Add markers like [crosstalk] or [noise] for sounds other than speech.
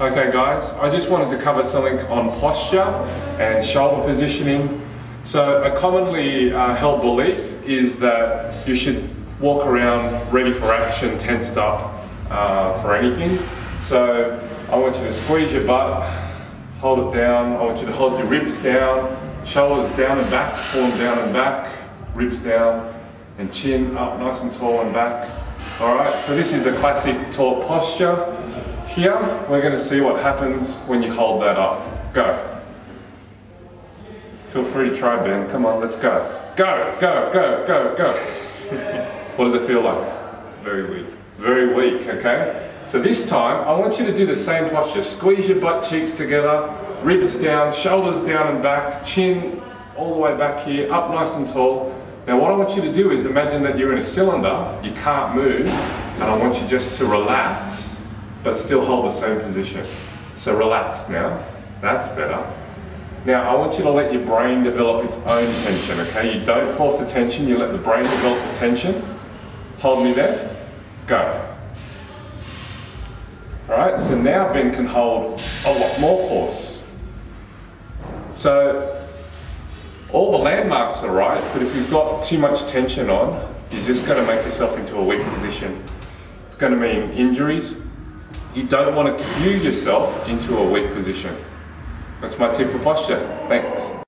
Okay guys, I just wanted to cover something on posture and shoulder positioning. So a commonly uh, held belief is that you should walk around ready for action, tensed up uh, for anything. So I want you to squeeze your butt, hold it down. I want you to hold your ribs down, shoulders down and back, form down and back, ribs down, and chin up nice and tall and back. All right, so this is a classic tall posture. Here, we're gonna see what happens when you hold that up. Go. Feel free to try, Ben. Come on, let's go. Go, go, go, go, go. [laughs] what does it feel like? It's very weak. Very weak, okay? So this time, I want you to do the same posture. Squeeze your butt cheeks together, ribs down, shoulders down and back, chin all the way back here, up nice and tall. Now what I want you to do is imagine that you're in a cylinder, you can't move, and I want you just to relax, but still hold the same position. So relax now, that's better. Now I want you to let your brain develop its own tension, okay? You don't force the tension, you let the brain develop the tension. Hold me there, go. All right, so now Ben can hold a lot more force. So all the landmarks are right, but if you've got too much tension on, you're just going to make yourself into a weak position. It's going to mean injuries. You don't want to cue yourself into a weak position. That's my tip for posture. Thanks.